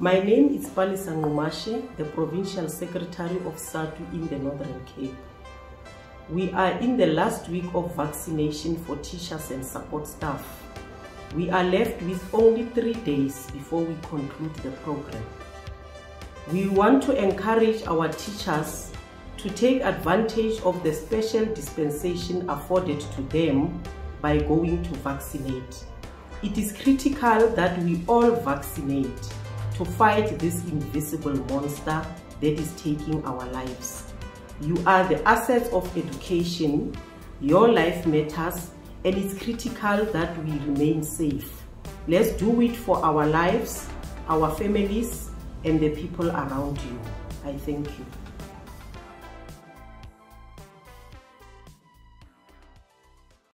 My name is Palesa Nqumashe, the Provincial Secretary of SADTU in the Northern Cape. We are in the last week of vaccination for teachers and support staff. We are left with only three days before we conclude the program. We want to encourage our teachers to take advantage of the special dispensation afforded to them by going to vaccinate. It is critical that we all vaccinate to fight this invisible monster that is taking our lives. You are the assets of education, your life matters, and it's critical that we remain safe. Let's do it for our lives, our families, and the people around you. I thank you.